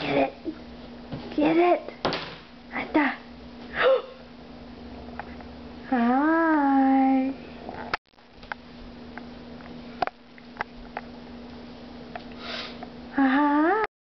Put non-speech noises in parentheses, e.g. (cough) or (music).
Get it. Get it. Ahí está. (gasps) ¡Ah!